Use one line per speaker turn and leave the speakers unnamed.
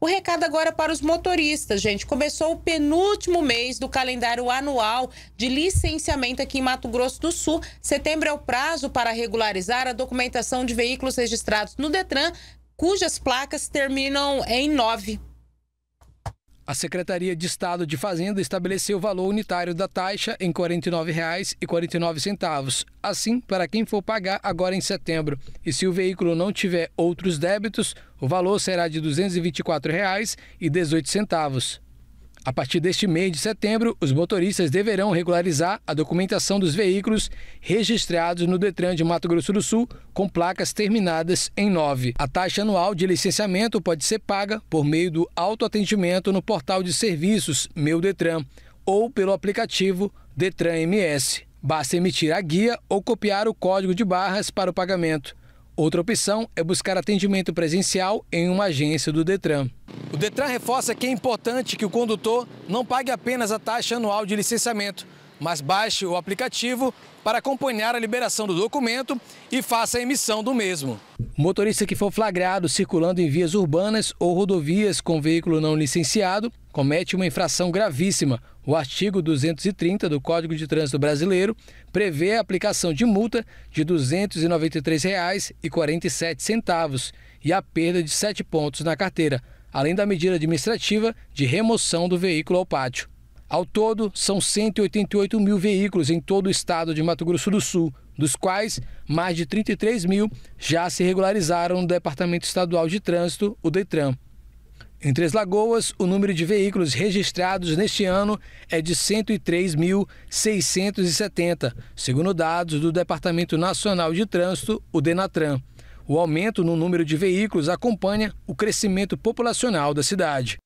O recado agora para os motoristas, gente. Começou o penúltimo mês do calendário anual de licenciamento aqui em Mato Grosso do Sul. Setembro é o prazo para regularizar a documentação de veículos registrados no Detran, cujas placas terminam em 9.
A Secretaria de Estado de Fazenda estabeleceu o valor unitário da taxa em R$ 49,49, assim para quem for pagar agora em setembro. E se o veículo não tiver outros débitos, o valor será de R$ 224,18. A partir deste mês de setembro, os motoristas deverão regularizar a documentação dos veículos registrados no Detran de Mato Grosso do Sul com placas terminadas em 9. A taxa anual de licenciamento pode ser paga por meio do autoatendimento no portal de serviços Meu Detran ou pelo aplicativo Detran MS. Basta emitir a guia ou copiar o código de barras para o pagamento. Outra opção é buscar atendimento presencial em uma agência do Detran. Detran reforça que é importante que o condutor não pague apenas a taxa anual de licenciamento, mas baixe o aplicativo para acompanhar a liberação do documento e faça a emissão do mesmo. Motorista que for flagrado circulando em vias urbanas ou rodovias com veículo não licenciado comete uma infração gravíssima. O artigo 230 do Código de Trânsito Brasileiro prevê a aplicação de multa de R$ 293,47 e a perda de 7 pontos na carteira, além da medida administrativa de remoção do veículo ao pátio. Ao todo, são 188 mil veículos em todo o estado de Mato Grosso do Sul, dos quais mais de 33 mil já se regularizaram no Departamento Estadual de Trânsito, o DETRAN. Em Três Lagoas, o número de veículos registrados neste ano é de 103.670, segundo dados do Departamento Nacional de Trânsito, o DENATRAN. O aumento no número de veículos acompanha o crescimento populacional da cidade.